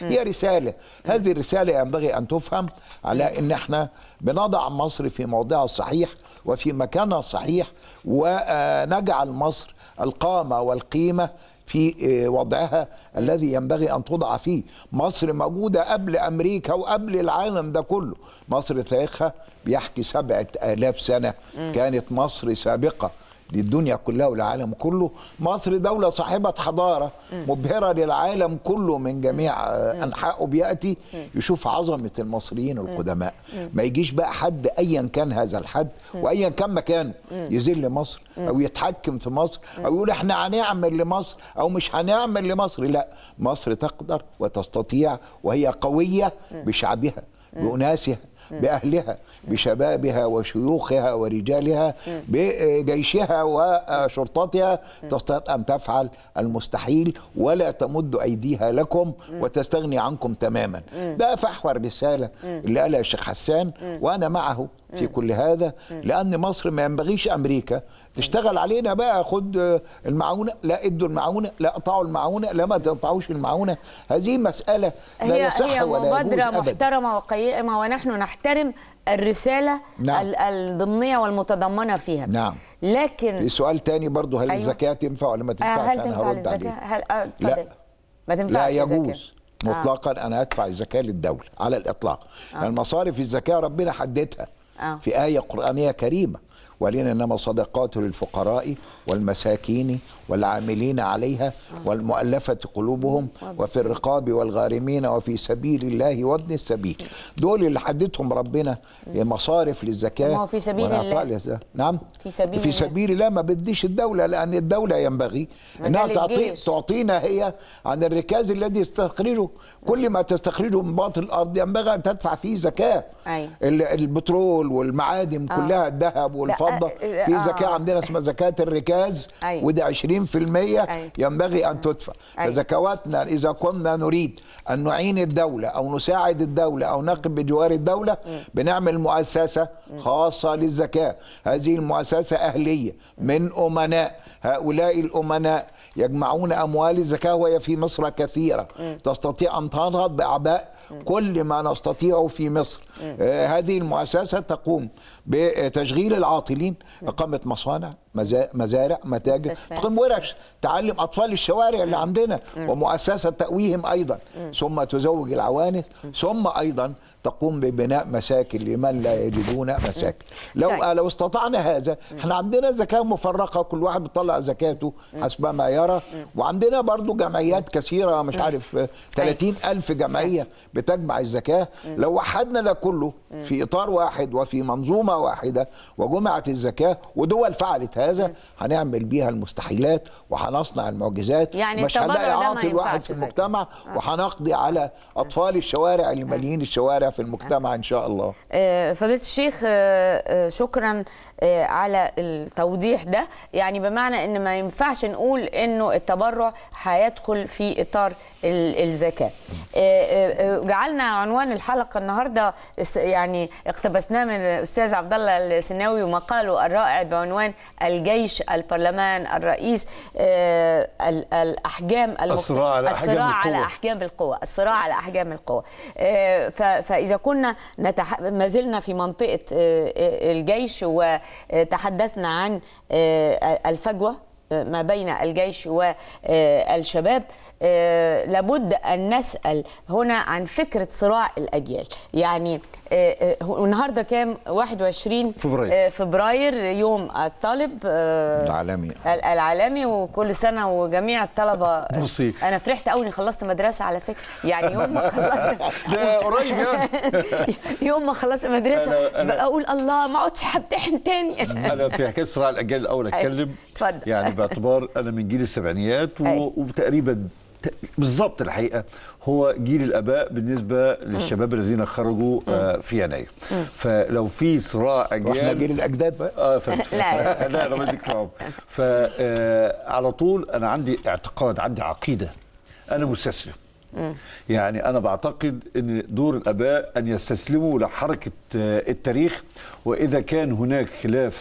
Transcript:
هي رسالة. هذه الرسالة ينبغي أن تفهم على إن إحنا بنضع مصر في موضعها الصحيح وفي مكانها الصحيح ونجعل مصر القامة والقيمة في وضعها الذي ينبغي أن توضع فيه. مصر موجودة قبل أمريكا وقبل العالم ده كله. مصر تاريخها بيحكي سبعة آلاف سنة. كانت مصر سابقة. للدنيا كلها والعالم كله. مصر دولة صاحبة حضارة مبهرة للعالم كله من جميع آه، أنحائه بيأتي يشوف عظمة المصريين القدماء. ما يجيش بقى حد أيا كان هذا الحد وأيا كان مكانه يذل مصر أو يتحكم في مصر أو يقول إحنا هنعمل لمصر أو مش هنعمل لمصر. لا مصر تقدر وتستطيع وهي قوية بشعبها بأناسها. بأهلها بشبابها وشيوخها ورجالها بجيشها وشرطتها تستطيع أن تفعل المستحيل ولا تمد أيديها لكم وتستغني عنكم تماما. ده فحوى الرسالة اللي قالها الشيخ حسان وأنا معه في كل هذا لأن مصر ما ينبغيش أمريكا تشتغل علينا بقى خد المعونة لا إدوا المعونة لا قطعوا المعونة لا ما تقطعوش المعونة. هذه مسألة لا هي يصح هي ولا أبدا. محترمة وقيمة ونحن نحترم الرسالة نعم. ال- الضمنية والمتضمنة فيها نعم لكن في سؤال تاني برضو هل أيوة. الزكاة تنفع ولا ما آه، تنفعش هل أنا تنفع هرد للزكاة؟ عليه هل آه، لا. ما لا تنفعش الزكاة. يجوز مطلقا أنا ادفع الزكاة للدولة على الإطلاق لأن مصارف الزكاة ربنا حددها آه. في آية قرآنية كريمة ولنا إنما صدقات للفقراء والمساكين والعاملين عليها والمؤلفة قلوبهم وفي الرقاب والغارمين وفي سبيل الله وابن السبيل دول اللي حددهم ربنا مصارف للزكاة ما هو في سبيل الله. للزكاة. نعم في سبيل في. سبيل الله ما بديش الدولة لأن الدولة ينبغي ده تعطي. تعطينا هي عن الركاز الذي تستخرجه كل ما تستخرجه من باطن الأرض ينبغي أن تدفع فيه. ال- البترول والمعادن آه. كلها الذهب والفضة آه، في آه. زكاة عندنا اسمها زكاة الركاز أيوة. وده 20% أيوة. ينبغي أن تدفع. فزكواتنا إذا كنا نريد أن نعين الدولة أو نساعد الدولة أو نقف بجوار الدولة بنعمل مؤسسة خاصة للزكاة. هذه المؤسسة أهلية من أمناء. هؤلاء الأمناء يجمعون أموال الزكاة وهي في مصر كثيرة. تستطيع أن تنهض بأعباء كل ما نستطيعه في مصر. آه هذه المؤسسة تقوم بتشغيل العاطلين إقامة مصانع مزا- مزارع متاجر. تقوم ورش تعلم أطفال الشوارع اللي عندنا ومؤسسة تأويهم أيضا. ثم تزوج العوانس ثم أيضا تقوم ببناء مساكن لمن لا يجدون مساكن لو طيب. لو استطعنا هذا إحنا عندنا زكاة مفرقة كل واحد بيطلع زكاته حسب ما يرى. وعندنا برضو جمعيات كثيرة مش عارف آه، 30 ألف جمعية بتجمع الزكاة. لو وحدنا ده كله في إطار واحد وفي منظومة واحدة وجمعت الزكاة ودول فعلت هذا هنعمل بيها المستحيلات وهنصنع المعجزات. يعني مش هنلاقي عاطل واحد في. المجتمع وهنقضي على أطفال الشوارع اللي ماليين الشوارع في المجتمع إن شاء الله. آه، فضيلة الشيخ آه، آه، شكرا آه، على التوضيح ده. يعني بمعنى إن ما ينفعش نقول إنه التبرع هيدخل في إطار ال- جعلنا عنوان الحلقة النهاردة است- يعني اقتبسناه من الأستاذ عبد الله السناوي ومقاله الرائع بعنوان الجيش البرلمان الرئيس آه، ال- الأحجام الصراع على أحجام الصراع على. أحجام القوى الصراع على أحجام القوى آه، فإذا كنا نتح... ما زلنا في منطقة آه، الجيش وتحدثنا عن الفجوة ما بين الجيش والشباب آه، لابد أن نسأل هنا عن فكرة صراع الأجيال. يعني آه، آه، النهارده كام؟ 21 فبراير. فبراير يوم الطالب العالمي. ال- العالمي وكل سنة وجميع الطلبة. بصي. أنا فرحت قوي إني خلصت مدرسة على فكرة. يعني يوم ما خلصت. ده قريب يعني. يوم ما خلصت مدرسة أنا- أنا- بقول الله ما عدتش همتحن تاني أنا في حكاية صراع الأجيال الأول أتكلم. اتفضل. يعني باعتبار أنا من جيل السبعينيات وتقريبا بالظبط الحقيقة هو جيل الآباء بالنسبة للشباب الذين خرجوا آه، في يناير. فلو في صراع وإحنا اجيال جيل الأجداد بقى؟ آه فهمت. لا. لا أنا بديك فعلى طول أنا عندي اعتقاد عندي عقيدة. أنا مستسلم. يعني أنا بعتقد إن دور الآباء أن يستسلموا لحركة آه، التاريخ وإذا كان هناك خلاف